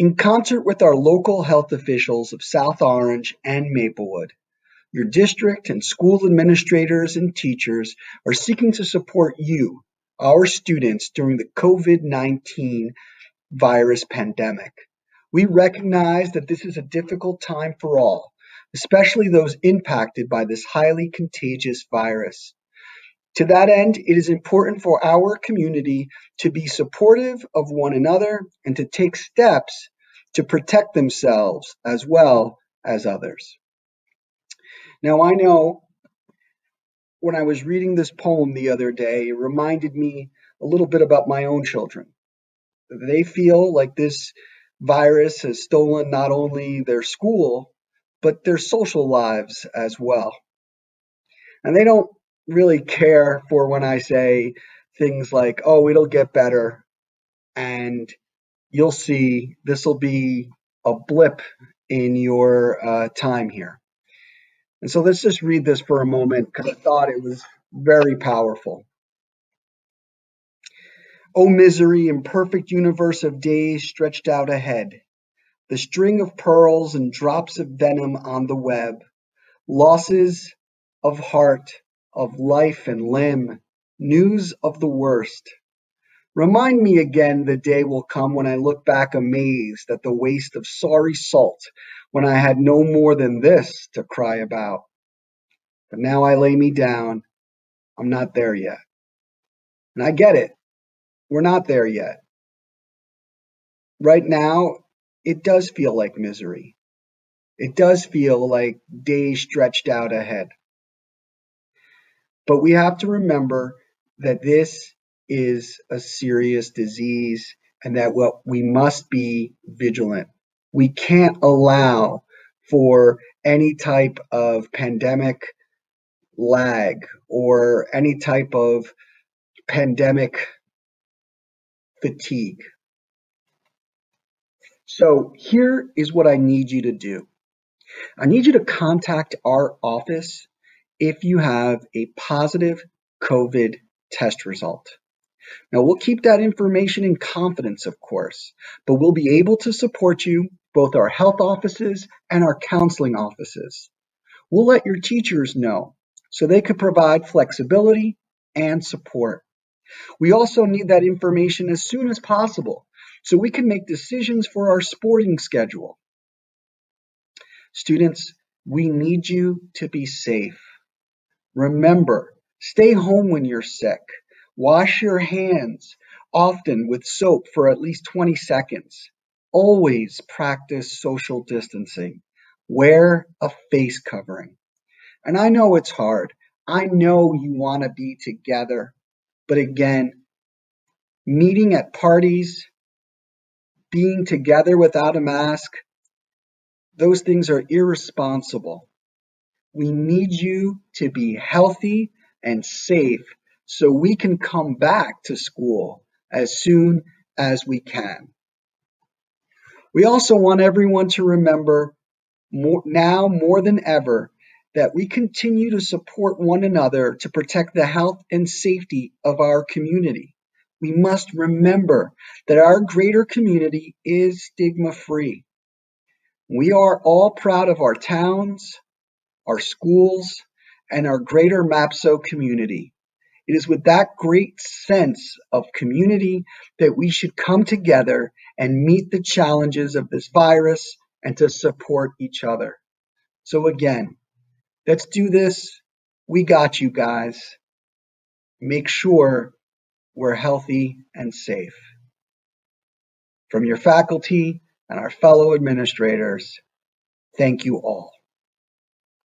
In concert with our local health officials of South Orange and Maplewood, your district and school administrators and teachers are seeking to support you, our students, during the COVID 19 virus pandemic. We recognize that this is a difficult time for all, especially those impacted by this highly contagious virus. To that end, it is important for our community to be supportive of one another and to take steps to protect themselves as well as others. Now, I know when I was reading this poem the other day, it reminded me a little bit about my own children. They feel like this virus has stolen not only their school, but their social lives as well. And they don't really care for when I say things like, oh, it'll get better and you'll see this will be a blip in your uh, time here. And so let's just read this for a moment because I thought it was very powerful. O misery, imperfect universe of days stretched out ahead, the string of pearls and drops of venom on the web, losses of heart, of life and limb, news of the worst. Remind me again the day will come when I look back amazed at the waste of sorry salt when I had no more than this to cry about. But now I lay me down. I'm not there yet. And I get it. We're not there yet. Right now, it does feel like misery. It does feel like days stretched out ahead. But we have to remember that this is a serious disease and that we must be vigilant. We can't allow for any type of pandemic lag or any type of pandemic fatigue. So here is what I need you to do. I need you to contact our office if you have a positive COVID test result. Now, we'll keep that information in confidence, of course, but we'll be able to support you, both our health offices and our counseling offices. We'll let your teachers know so they could provide flexibility and support. We also need that information as soon as possible so we can make decisions for our sporting schedule. Students, we need you to be safe. Remember, stay home when you're sick. Wash your hands often with soap for at least 20 seconds. Always practice social distancing. Wear a face covering. And I know it's hard. I know you want to be together. But again, meeting at parties, being together without a mask, those things are irresponsible. We need you to be healthy and safe so we can come back to school as soon as we can. We also want everyone to remember more, now more than ever that we continue to support one another to protect the health and safety of our community. We must remember that our greater community is stigma free. We are all proud of our towns, our schools, and our greater MAPSO community. It is with that great sense of community that we should come together and meet the challenges of this virus and to support each other. So again, Let's do this. We got you guys. Make sure we're healthy and safe. From your faculty and our fellow administrators, thank you all.